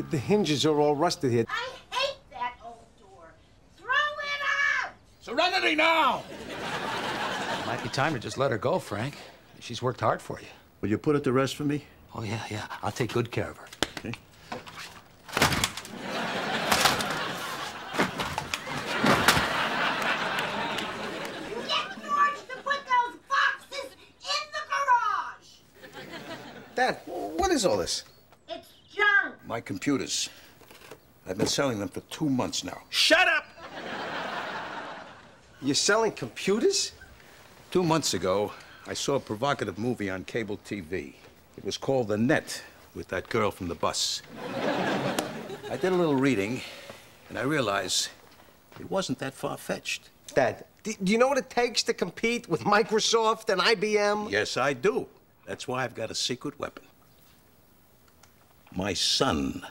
the, the hinges are all rusted here. I hate that old door. Throw it out! Serenity now! Might be time to just let her go, Frank. She's worked hard for you. Will you put it to rest for me? Oh, yeah, yeah. I'll take good care of her. Okay. Get George to put those boxes in the garage! Dad, what is all this? It's junk. My computers. I've been selling them for two months now. Shut up! You're selling computers? Two months ago, I saw a provocative movie on cable TV. It was called The Net with that girl from the bus. I did a little reading, and I realized it wasn't that far fetched. Dad, do, do you know what it takes to compete with Microsoft and IBM? Yes, I do. That's why I've got a secret weapon. My son.